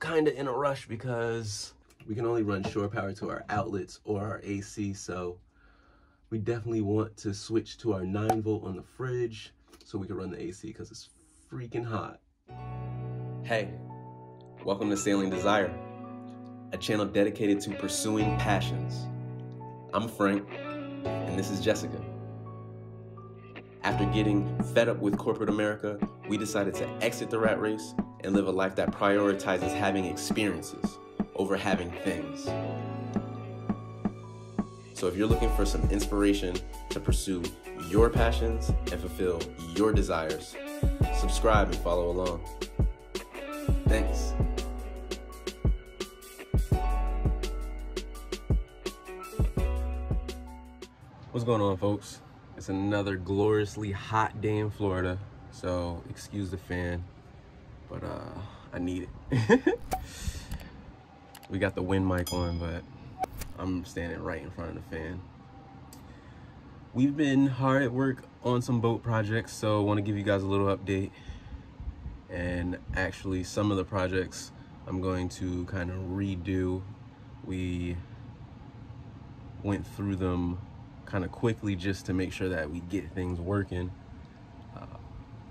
kind of in a rush because we can only run shore power to our outlets or our AC. So we definitely want to switch to our 9 volt on the fridge so we can run the AC because it's freaking hot. Hey, welcome to Sailing Desire, a channel dedicated to pursuing passions. I'm Frank, and this is Jessica. After getting fed up with corporate America, we decided to exit the rat race and live a life that prioritizes having experiences over having things. So if you're looking for some inspiration to pursue your passions and fulfill your desires, subscribe and follow along. Thanks. What's going on, folks? It's another gloriously hot day in Florida, so excuse the fan, but uh, I need it. we got the wind mic on, but I'm standing right in front of the fan. We've been hard at work on some boat projects, so I want to give you guys a little update. And actually, some of the projects I'm going to kind of redo. We went through them kind of quickly just to make sure that we get things working. Uh,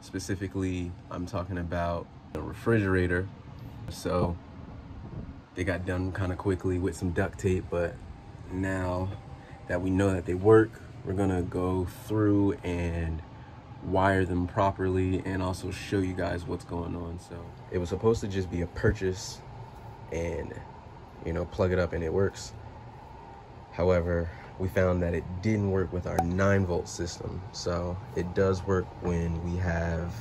specifically, I'm talking about the refrigerator. So they got done kind of quickly with some duct tape, but now that we know that they work, we're gonna go through and wire them properly and also show you guys what's going on. So it was supposed to just be a purchase and you know, plug it up and it works. However, we found that it didn't work with our 9 volt system. So it does work when we have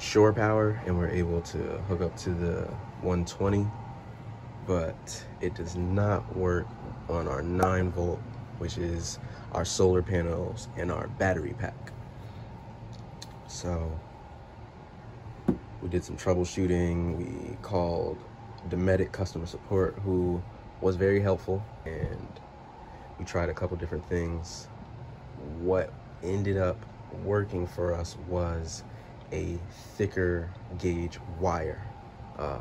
shore power and we're able to hook up to the 120, but it does not work on our 9 volt, which is our solar panels and our battery pack. So we did some troubleshooting. We called Dometic customer support who was very helpful and we tried a couple different things. What ended up working for us was a thicker gauge wire. Uh,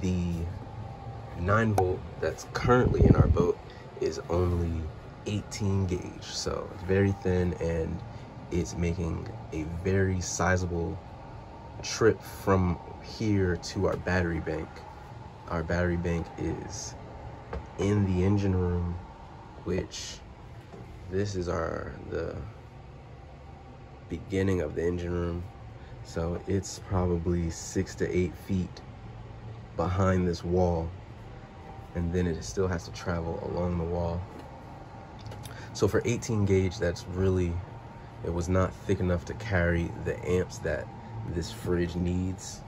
the 9 volt that's currently in our boat is only 18 gauge, so it's very thin and it's making a very sizable trip from here to our battery bank. Our battery bank is in the engine room, which this is our the beginning of the engine room. So it's probably six to eight feet behind this wall. And then it still has to travel along the wall. So for 18 gauge, that's really, it was not thick enough to carry the amps that this fridge needs.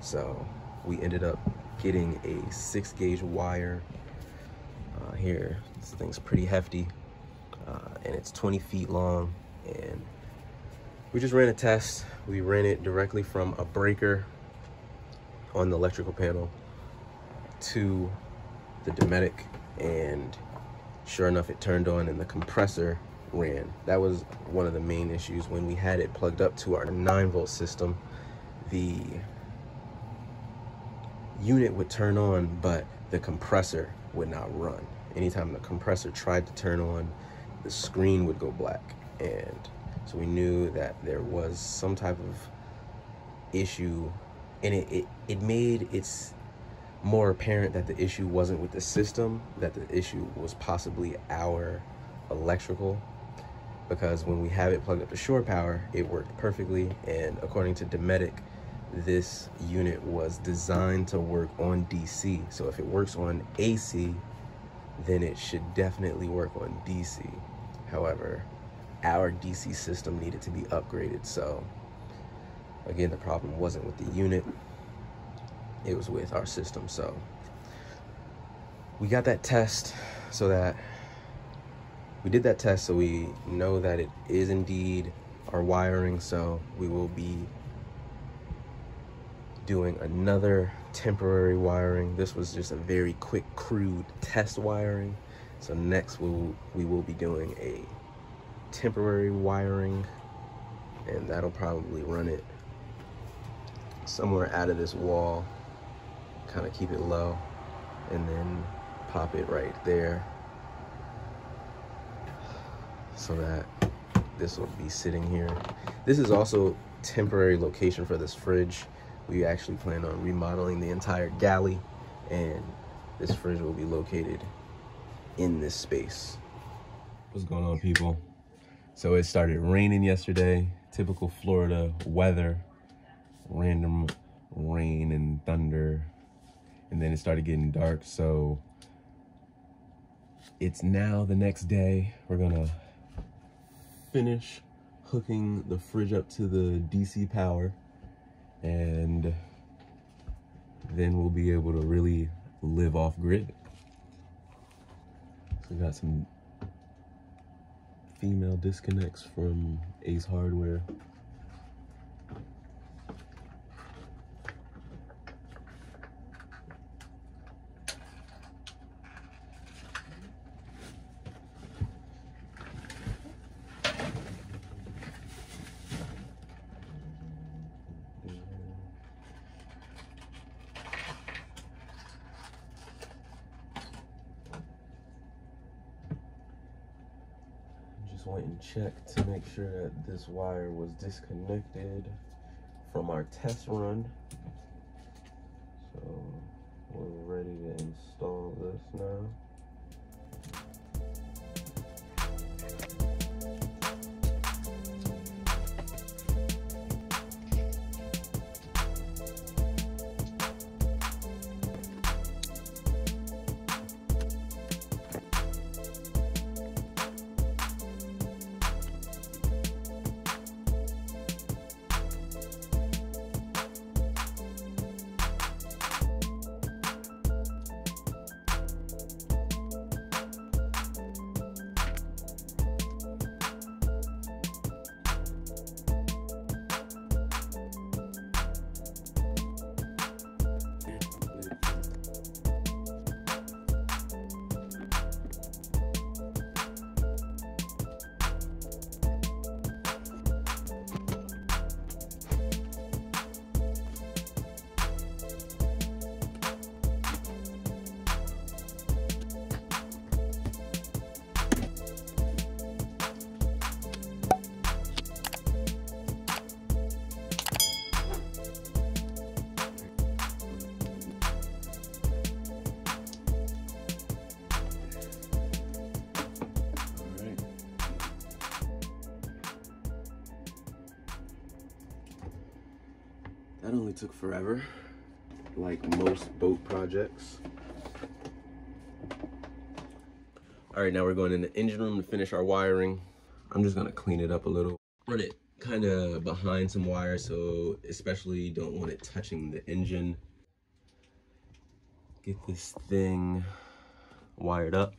So we ended up getting a six gauge wire uh, here. This thing's pretty hefty uh, and it's 20 feet long and we just ran a test. We ran it directly from a breaker on the electrical panel to the Dometic and sure enough it turned on and the compressor ran. That was one of the main issues when we had it plugged up to our 9 volt system. The unit would turn on but the compressor would not run. Anytime the compressor tried to turn on, the screen would go black. And so we knew that there was some type of issue and it, it, it made it's more apparent that the issue wasn't with the system, that the issue was possibly our electrical because when we have it plugged up to shore power, it worked perfectly. And according to Dometic, this unit was designed to work on DC. So if it works on AC, then it should definitely work on DC. However, our DC system needed to be upgraded. So again, the problem wasn't with the unit, it was with our system. So we got that test so that we did that test so we know that it is indeed our wiring. So we will be doing another temporary wiring. This was just a very quick, crude test wiring. So next we'll, we will be doing a temporary wiring and that'll probably run it somewhere out of this wall, kind of keep it low, and then pop it right there so that this will be sitting here. This is also temporary location for this fridge. We actually plan on remodeling the entire galley and this fridge will be located in this space. What's going on people? So it started raining yesterday, typical Florida weather, random rain and thunder. And then it started getting dark. So it's now the next day. We're gonna finish hooking the fridge up to the DC power and then we'll be able to really live off grid. So we got some female disconnects from Ace Hardware. Went and checked to make sure that this wire was disconnected from our test run. That only took forever, like most boat projects. All right, now we're going in the engine room to finish our wiring. I'm just gonna clean it up a little. Run it kind of behind some wire, so especially don't want it touching the engine. Get this thing wired up.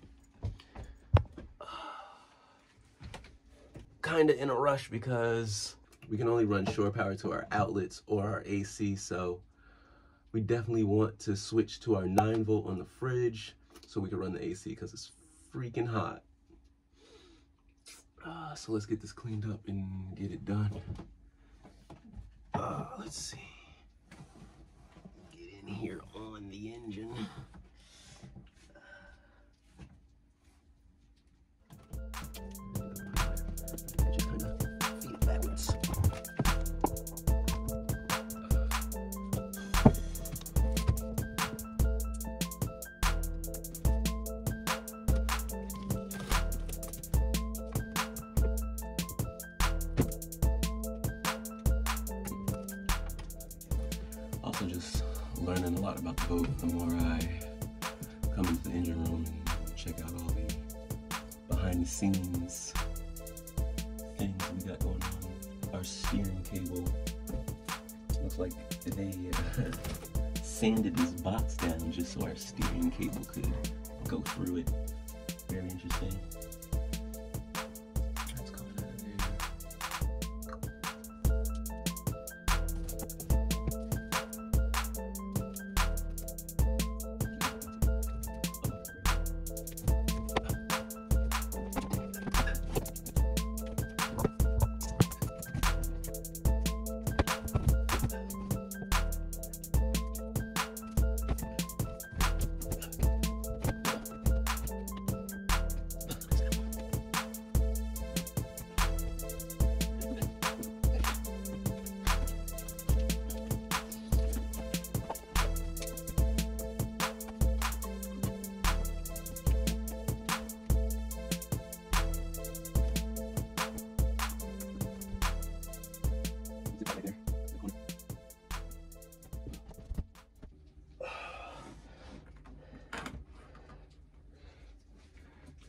Kind of in a rush because we can only run shore power to our outlets or our AC, so we definitely want to switch to our 9 volt on the fridge so we can run the AC because it's freaking hot. Uh, so let's get this cleaned up and get it done. Uh, let's see. Get in here on the engine. Also just learning a lot about the boat the more I come into the engine room and check out all the behind the scenes things we got going on. Our steering cable looks like they uh, sanded this box down just so our steering cable could go through it. Very interesting.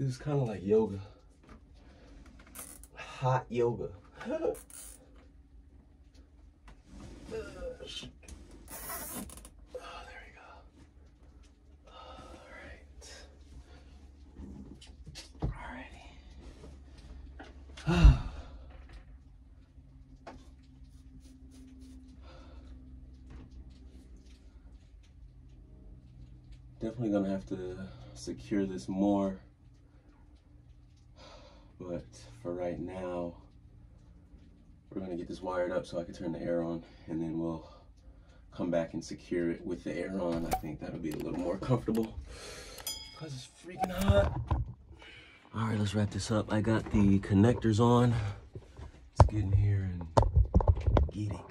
This is kind of like yoga. Hot yoga. oh. Definitely gonna have to secure this more. But for right now, we're gonna get this wired up so I can turn the air on and then we'll come back and secure it with the air on. I think that'll be a little more comfortable because it's freaking hot. All right, let's wrap this up. I got the connectors on. Let's get in here and get it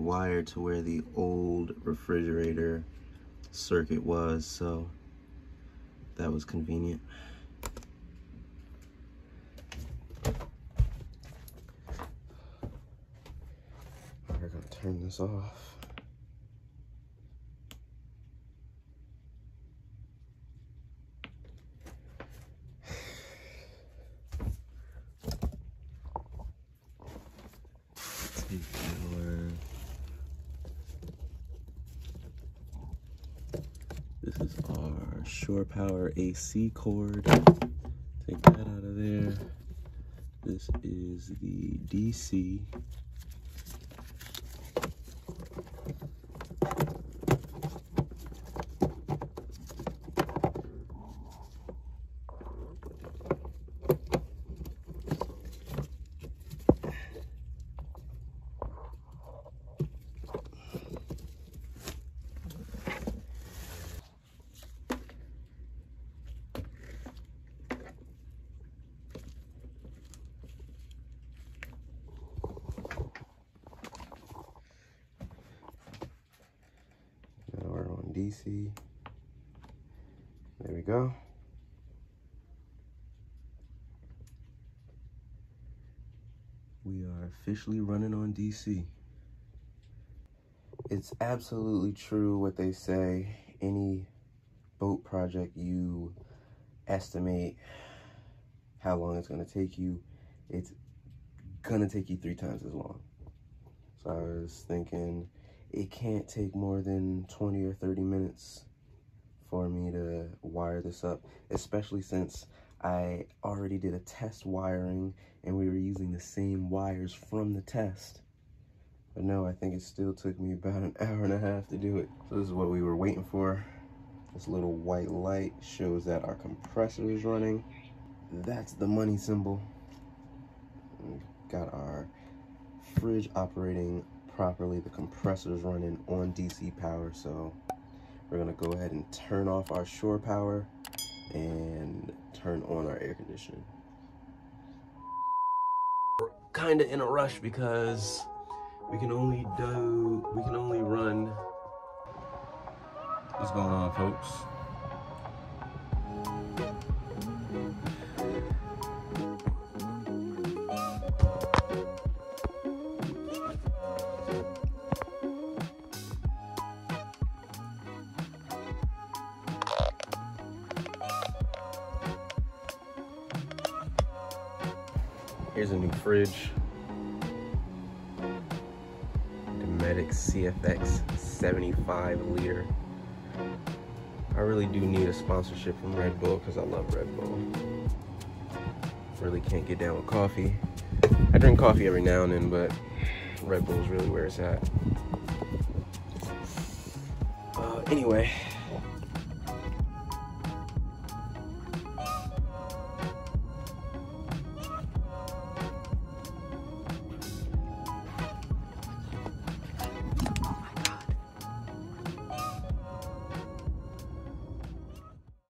wired to where the old refrigerator circuit was so that was convenient. We're gonna turn this off take your this is our shore power AC cord. Take that out of there. This is the DC Now we're on DC. There we go. We are officially running on DC. It's absolutely true what they say. Any boat project you estimate how long it's going to take you, it's going to take you three times as long. So I was thinking it can't take more than 20 or 30 minutes for me to wire this up, especially since I already did a test wiring and we were using the same wires from the test. But no, I think it still took me about an hour and a half to do it. So this is what we were waiting for. This little white light shows that our compressor is running. That's the money symbol. We got our fridge operating properly. The compressor is running on DC power, so we're gonna go ahead and turn off our shore power and turn on our air conditioning. We're kinda in a rush because we can only do, we can only run. What's going on, folks? Fridge. Dometic CFX 75 liter. I really do need a sponsorship from Red Bull because I love Red Bull. Really can't get down with coffee. I drink coffee every now and then, but Red Bull is really where it's at. Uh, anyway,